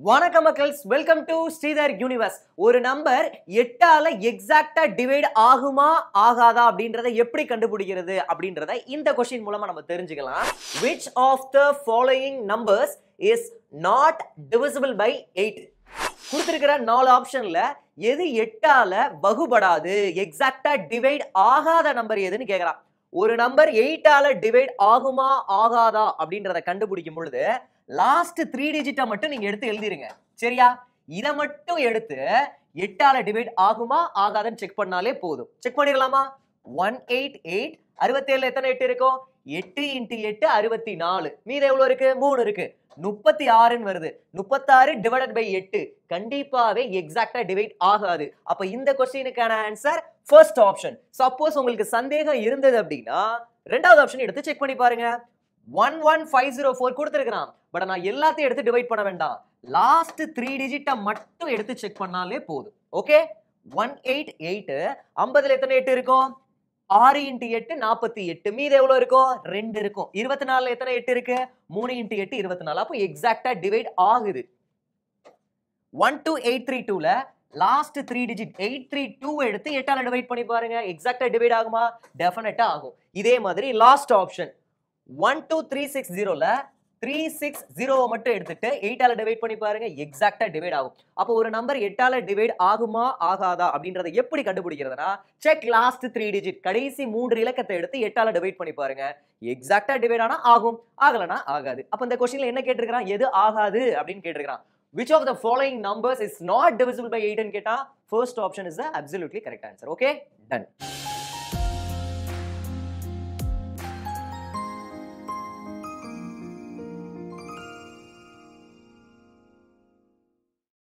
வணக்கம் மக்கள்ஸ் welcome to Sridhar universe ஒரு நம்பர் எட்டால எக்ஸாக்டா டிவைட் ஆகுமா ஆகாதா அப்படின்றத எப்படி கண்டுபிடிக்கிறது அப்படின்றத இந்த கொஸ்டின் மூலமா நம்ம தெரிஞ்சுக்கலாம். Which of the following numbers is not divisible by eight கொடுத்துருக்கிற நாலு ஆப்ஷன்ல எது எட்டால வகுபடாது எக்ஸாக்டா டிவைட் ஆகாத நம்பர் எதுன்னு கேட்கலாம் ஒரு நம்பர் எயிட்டால டிவைட் ஆகுமா ஆகாதா அப்படின்றத கண்டுபிடிக்கும் பொழுது லாஸ்ட் த்ரீ டிஜிட்டை மட்டும் நீங்க எடுத்து எழுதிருங்க. சரியா? இதை மட்டும் எடுத்து எட்டால டிவைட் ஆகுமா ஆகாதன்னு செக் பண்ணாலே போதும். செக் பண்ணிடலாமா? ஒன் எயிட் எயிட் அறுபத்தேழுல எத்தனை எட்டு இருக்கும்? எட்டு இன்ட்டு எட்டு அறுபத்தி நாலு மீது எவ்வளவு இருக்கு? மூணு இருக்கு. முப்பத்தி ஆறுன்னு வருது. முப்பத்தாறு டிவைடட் பை எட்டு. கண்டிப்பாவே எக்ஸாக்டா டிவைட் ஆகாது. அப்ப இந்த கொஸ்டினுக்கான ஆன்சர் ஃபர்ஸ்ட் ஆப்ஷன் சப்போஸ் உங்களுக்கு சந்தேகம் இருந்தது அப்படின்னா ரெண்டாவது ஆப்ஷன் எடுத்து செக் பண்ணி பாருங்க. One one five zero four கொடுத்துருக்கிறான். But நான் எல்லாத்தையும் எடுத்து டிவைட் பண்ண வேண்டாம். லாஸ்ட் த்ரீ டிஜிட்டை மட்டும் எடுத்து செக் பண்ணாலே போதும். ஓகே ஒன் எயிட் எயிட்டு ஐம்பதுல எத்தனை எட்டு இருக்கும்? ஆறு இன்ட்டு எட்டு நாற்பத்தி எட்டு. மீது எவ்வளோ இருக்கும்? ரெண்டு இருக்கும். இருபத்தி நாலுல எத்தனை எட்டு இருக்கு? மூணு இன்ட்டு எட்டு இருபத்தி நாலு அப்போ எக்ஸாக்டாக டிவைட் ஆகுது. ஒன் டூ எயிட் த்ரீ டூவில் last three digit eight three two எடுத்து எட்டால் டிவைட் பண்ணி பாருங்க. எக்ஸாக்டாக டிவைட் ஆகுமா? டெஃபினட்டாக ஆகும். இதே மாதிரி last option one two three six ஜீரோவில் த்ரீ சிக்ஸ் ஜீரோவை மட்டும் எடுத்துட்டு எயிட்டால டிவைட் பண்ணி பாருங்க எக்ஸாக்டா டிவைட் ஆகும். அப்போ ஒரு நம்பர் எட்டால டிவைட் ஆகுமா ஆகாதா அப்படின்றத எப்படி கண்டுபிடிக்கிறதுனா செக் லாஸ்ட் த்ரீ டிஜிட் கடைசி மூன்று இலக்கத்தை எடுத்து எட்டால டிவைட் பண்ணி பாருங்க. எக்ஸாக்டா டிவைட் ஆனா ஆகும் ஆகலனா ஆகாது. அப்ப இந்த கொஸ்டின்ல என்ன கேட்டிருக்கிறான்? எது ஆகாது அப்படின்னு கேட்டிருக்கிறான். Which of the following numbers is not divisible by 8 ன்னு கேட்டா first option is the absolutely correct answer. Okay? Done.